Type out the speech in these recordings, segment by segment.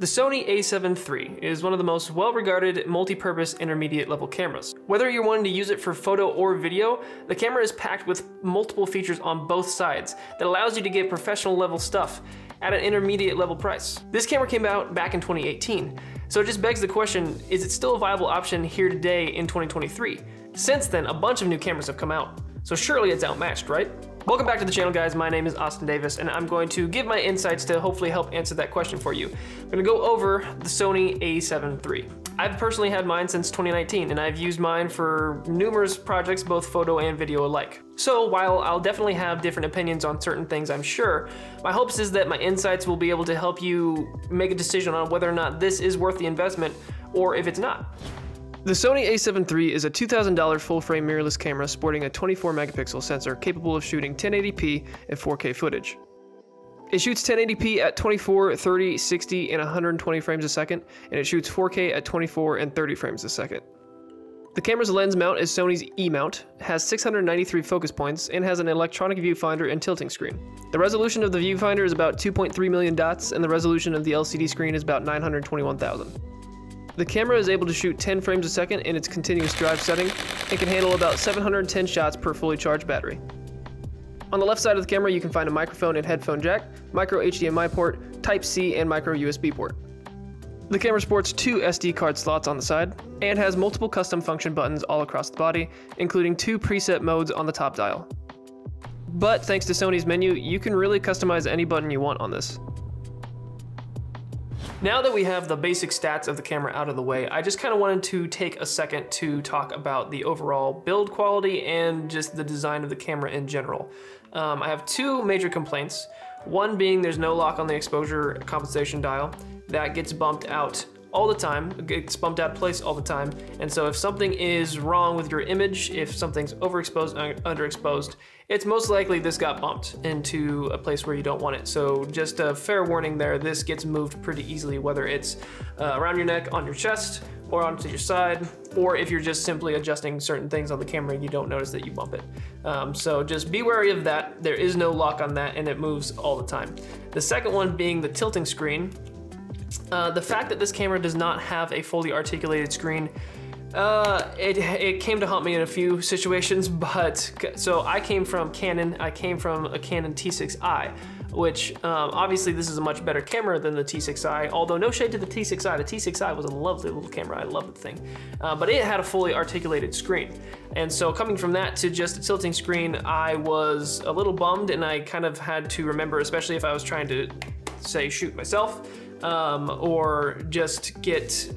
The Sony a7 III is one of the most well-regarded multi-purpose intermediate level cameras. Whether you're wanting to use it for photo or video, the camera is packed with multiple features on both sides that allows you to get professional level stuff at an intermediate level price. This camera came out back in 2018, so it just begs the question, is it still a viable option here today in 2023? Since then, a bunch of new cameras have come out, so surely it's outmatched, right? Welcome back to the channel guys, my name is Austin Davis and I'm going to give my insights to hopefully help answer that question for you. I'm gonna go over the Sony a7 III. I've personally had mine since 2019 and I've used mine for numerous projects, both photo and video alike. So while I'll definitely have different opinions on certain things, I'm sure, my hopes is that my insights will be able to help you make a decision on whether or not this is worth the investment or if it's not. The Sony a7 III is a $2,000 full-frame mirrorless camera sporting a 24 megapixel sensor capable of shooting 1080p and 4K footage. It shoots 1080p at 24, 30, 60, and 120 frames a second, and it shoots 4K at 24 and 30 frames a second. The camera's lens mount is Sony's E-mount, has 693 focus points, and has an electronic viewfinder and tilting screen. The resolution of the viewfinder is about 2.3 million dots, and the resolution of the LCD screen is about 921,000. The camera is able to shoot 10 frames a second in its continuous drive setting and can handle about 710 shots per fully charged battery. On the left side of the camera you can find a microphone and headphone jack, micro HDMI port, Type-C and micro USB port. The camera sports two SD card slots on the side, and has multiple custom function buttons all across the body, including two preset modes on the top dial. But thanks to Sony's menu, you can really customize any button you want on this. Now that we have the basic stats of the camera out of the way, I just kind of wanted to take a second to talk about the overall build quality and just the design of the camera in general. Um, I have two major complaints. One being there's no lock on the exposure compensation dial. That gets bumped out all the time, it gets bumped out of place all the time. And so if something is wrong with your image, if something's overexposed, underexposed, it's most likely this got bumped into a place where you don't want it. So just a fair warning there, this gets moved pretty easily, whether it's uh, around your neck, on your chest, or onto your side, or if you're just simply adjusting certain things on the camera and you don't notice that you bump it. Um, so just be wary of that. There is no lock on that and it moves all the time. The second one being the tilting screen. Uh, the fact that this camera does not have a fully articulated screen uh, it, it came to haunt me in a few situations, but so I came from Canon, I came from a Canon T6i, which um, obviously this is a much better camera than the T6i, although no shade to the T6i, the T6i was a lovely little camera, I love the thing, uh, but it had a fully articulated screen. And so coming from that to just a tilting screen, I was a little bummed and I kind of had to remember, especially if I was trying to say shoot myself, um, or just get,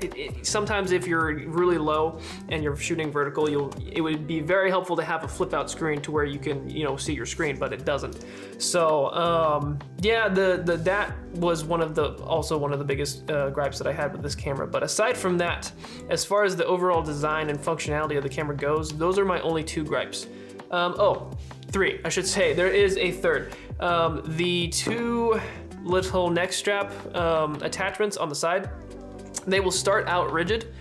it, it, sometimes if you're really low and you're shooting vertical, you'll, it would be very helpful to have a flip out screen to where you can, you know, see your screen, but it doesn't. So um, yeah, the, the that was one of the, also one of the biggest uh, gripes that I had with this camera. But aside from that, as far as the overall design and functionality of the camera goes, those are my only two gripes. Um, oh, three, I should say. There is a third. Um, the two little neck strap um, attachments on the side. They will start out rigid,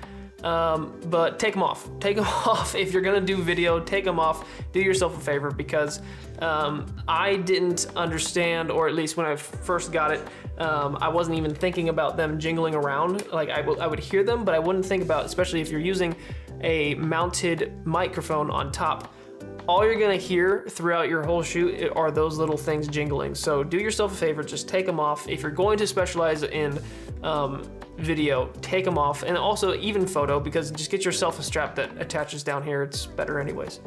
um, but take them off. Take them off if you're gonna do video, take them off. Do yourself a favor because um, I didn't understand, or at least when I first got it, um, I wasn't even thinking about them jingling around. Like I, I would hear them, but I wouldn't think about, especially if you're using a mounted microphone on top, all you're gonna hear throughout your whole shoot are those little things jingling. So do yourself a favor, just take them off. If you're going to specialize in um, video, take them off. And also even photo, because just get yourself a strap that attaches down here. It's better anyways.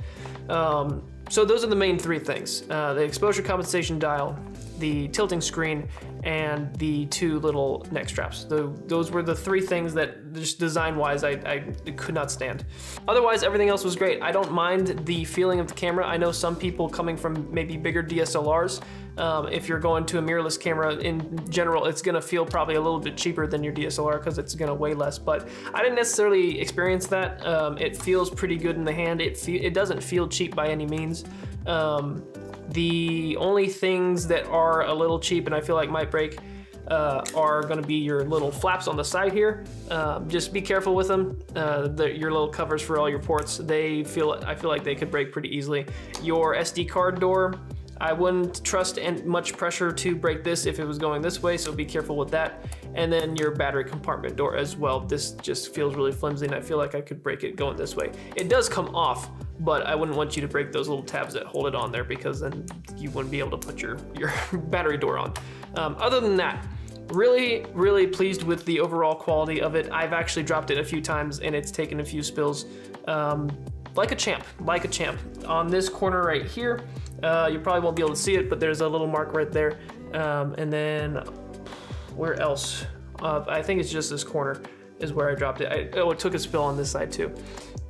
Um, so those are the main three things. Uh, the exposure compensation dial, the tilting screen, and the two little neck straps. The, those were the three things that just design-wise I, I could not stand. Otherwise, everything else was great. I don't mind the feeling of the camera. I know some people coming from maybe bigger DSLRs, um, if you're going to a mirrorless camera in general, it's gonna feel probably a little bit cheaper than your DSLR because it's gonna weigh less, but I didn't necessarily experience that. Um, it feels pretty good in the hand. It, it doesn't feel cheap by any means. Um, the only things that are a little cheap and I feel like might break uh, are gonna be your little flaps on the side here. Uh, just be careful with them. Uh, the, your little covers for all your ports, they feel, I feel like they could break pretty easily. Your SD card door, I wouldn't trust and much pressure to break this if it was going this way, so be careful with that. And then your battery compartment door as well. This just feels really flimsy and I feel like I could break it going this way. It does come off, but I wouldn't want you to break those little tabs that hold it on there because then you wouldn't be able to put your, your battery door on. Um, other than that, really, really pleased with the overall quality of it. I've actually dropped it a few times and it's taken a few spills. Um, like a champ, like a champ. On this corner right here, uh, you probably won't be able to see it, but there's a little mark right there. Um, and then where else? Uh, I think it's just this corner is where I dropped it. I, oh, it took a spill on this side too.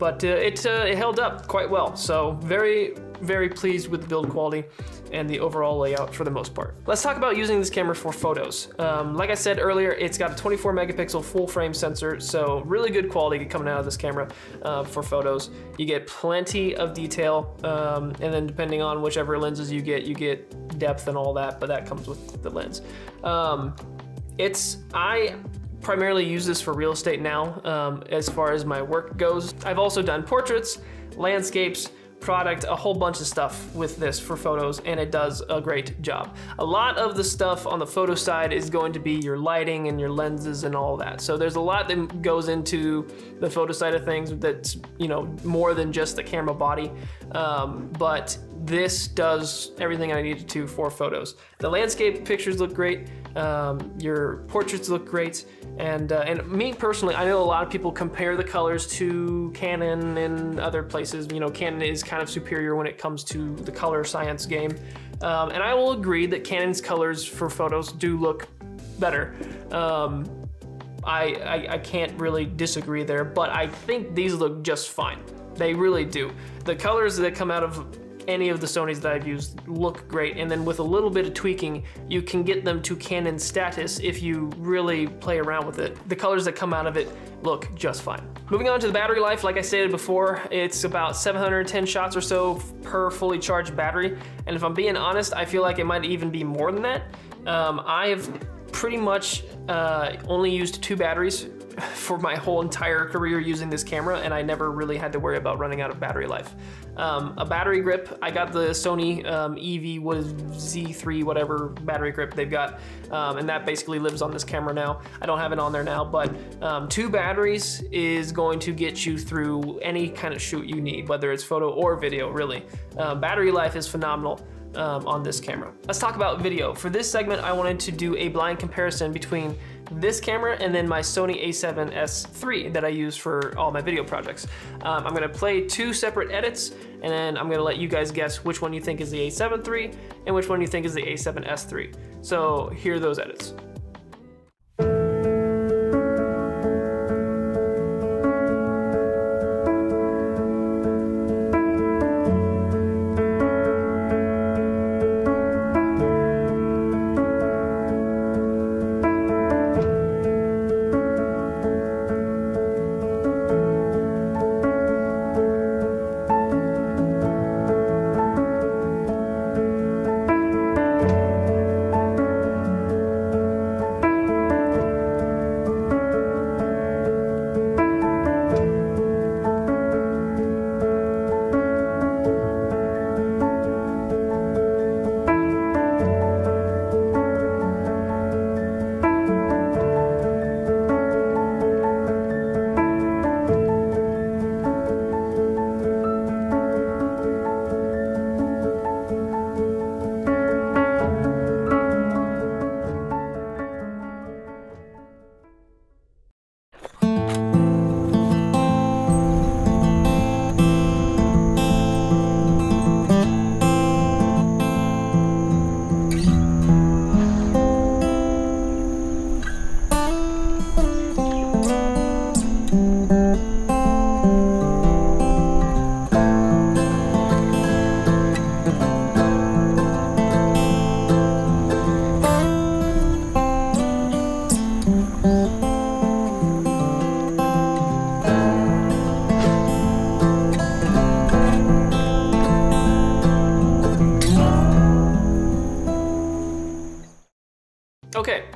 But uh, it, uh, it held up quite well. So very, very pleased with the build quality and the overall layout for the most part. Let's talk about using this camera for photos. Um, like I said earlier, it's got a 24 megapixel full frame sensor, so really good quality coming out of this camera uh, for photos. You get plenty of detail, um, and then depending on whichever lenses you get, you get depth and all that, but that comes with the lens. Um, it's, I primarily use this for real estate now um, as far as my work goes. I've also done portraits, landscapes, product, a whole bunch of stuff with this for photos and it does a great job. A lot of the stuff on the photo side is going to be your lighting and your lenses and all that. So there's a lot that goes into the photo side of things that's, you know, more than just the camera body. Um, but this does everything I needed to for photos. The landscape pictures look great. Um, your portraits look great. And, uh, and me personally, I know a lot of people compare the colors to Canon and other places. You know, Canon is kind of superior when it comes to the color science game. Um, and I will agree that Canon's colors for photos do look better. Um, I, I, I can't really disagree there, but I think these look just fine. They really do. The colors that come out of any of the Sonys that I've used look great. And then with a little bit of tweaking, you can get them to Canon status if you really play around with it. The colors that come out of it look just fine. Moving on to the battery life, like I stated before, it's about 710 shots or so per fully charged battery. And if I'm being honest, I feel like it might even be more than that. Um, I've pretty much uh, only used two batteries for my whole entire career using this camera and I never really had to worry about running out of battery life. Um, a battery grip, I got the Sony um, EV, what is Z3, whatever battery grip they've got, um, and that basically lives on this camera now. I don't have it on there now, but um, two batteries is going to get you through any kind of shoot you need, whether it's photo or video, really. Um, battery life is phenomenal um, on this camera. Let's talk about video. For this segment, I wanted to do a blind comparison between this camera and then my Sony a7S III that I use for all my video projects. Um, I'm gonna play two separate edits and then I'm gonna let you guys guess which one you think is the a7 III and which one you think is the a7S III. So here are those edits.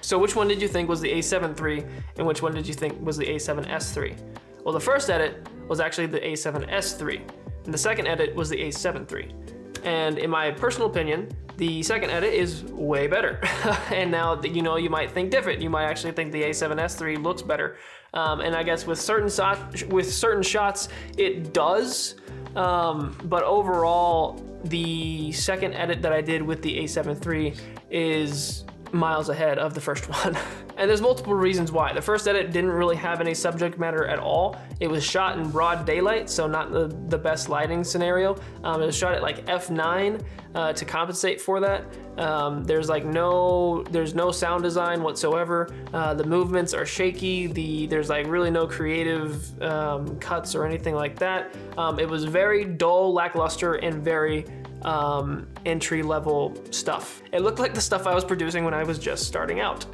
So which one did you think was the A7 III and which one did you think was the A7S III? Well, the first edit was actually the A7S III and the second edit was the A7 III. And in my personal opinion, The second edit is way better. and now, that you know, you might think different. You might actually think the a7S III looks better. Um, and I guess with certain, so with certain shots, it does. Um, but overall, the second edit that I did with the a7 III is miles ahead of the first one. and there's multiple reasons why. The first edit didn't really have any subject matter at all. It was shot in broad daylight, so not the, the best lighting scenario. Um, it was shot at like F9 uh, to compensate for that. Um, there's like no, there's no sound design whatsoever. Uh, the movements are shaky. The There's like really no creative um, cuts or anything like that. Um, it was very dull, lackluster, and very um, entry level stuff. It looked like the stuff I was producing when I was just starting out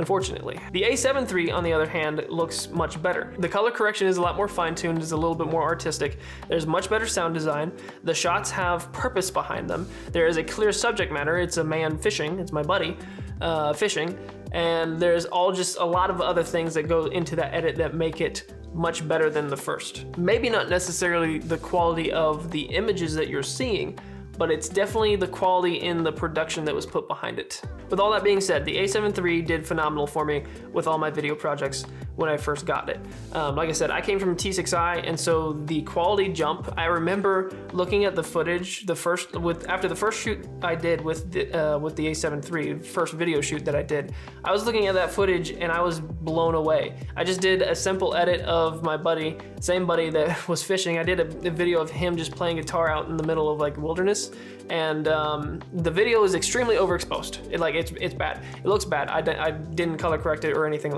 unfortunately. The A7 III, on the other hand, looks much better. The color correction is a lot more fine-tuned, is a little bit more artistic. There's much better sound design. The shots have purpose behind them. There is a clear subject matter. It's a man fishing, it's my buddy, uh, fishing, and there's all just a lot of other things that go into that edit that make it much better than the first. Maybe not necessarily the quality of the images that you're seeing, but it's definitely the quality in the production that was put behind it. With all that being said, the A7 III did phenomenal for me with all my video projects when I first got it. Um, like I said, I came from T6i, and so the quality jump, I remember looking at the footage, the first, with after the first shoot I did with the, uh, with the A7 III, first video shoot that I did, I was looking at that footage and I was blown away. I just did a simple edit of my buddy, same buddy that was fishing. I did a, a video of him just playing guitar out in the middle of like wilderness and um, the video is extremely overexposed. It, like it's it's bad. It looks bad. I, I didn't color correct it or anything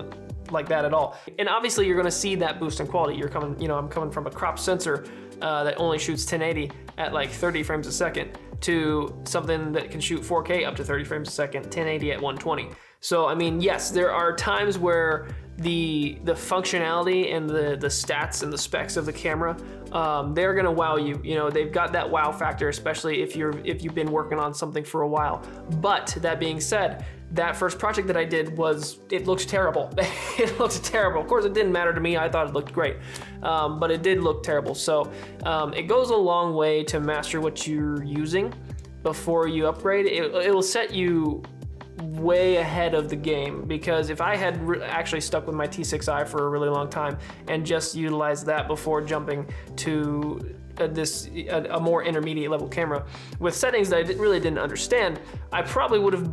like that at all. And obviously you're gonna see that boost in quality. You're coming, you know, I'm coming from a crop sensor uh, that only shoots 1080 at like 30 frames a second to something that can shoot 4K up to 30 frames a second, 1080 at 120. So I mean, yes, there are times where the the functionality and the the stats and the specs of the camera um, they're gonna wow you you know they've got that wow factor especially if you're if you've been working on something for a while but that being said that first project that I did was it looked terrible. It looked terrible. Of course it didn't matter to me. I thought it looked great. Um, but it did look terrible. So um, it goes a long way to master what you're using before you upgrade. It, it'll set you way ahead of the game because if I had actually stuck with my T6i for a really long time and just utilized that before jumping to uh, this a, a, more intermediate level camera with settings that I really didn't understand, I probably would have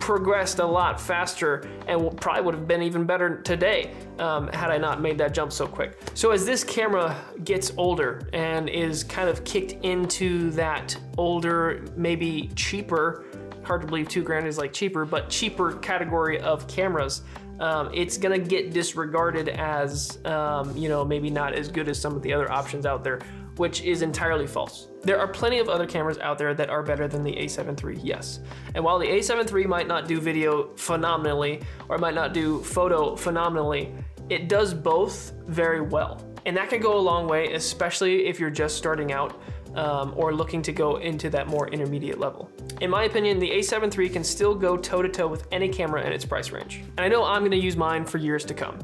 progressed a lot faster and probably would have been even better today um, had I not made that jump so quick. So as this camera gets older and is kind of kicked into that older, maybe cheaper hard to believe two grand is like cheaper, but cheaper category of cameras, um, it's gonna get disregarded as, um, you know, maybe not as good as some of the other options out there, which is entirely false. There are plenty of other cameras out there that are better than the a7 III, yes. And while the a7 III might not do video phenomenally, or might not do photo phenomenally, it does both very well. And that can go a long way, especially if you're just starting out um, or looking to go into that more intermediate level. In my opinion, the a7 III can still go toe to toe with any camera in its price range. And I know I'm gonna use mine for years to come.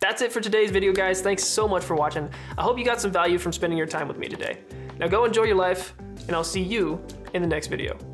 That's it for today's video, guys. Thanks so much for watching. I hope you got some value from spending your time with me today. Now go enjoy your life, and I'll see you in the next video.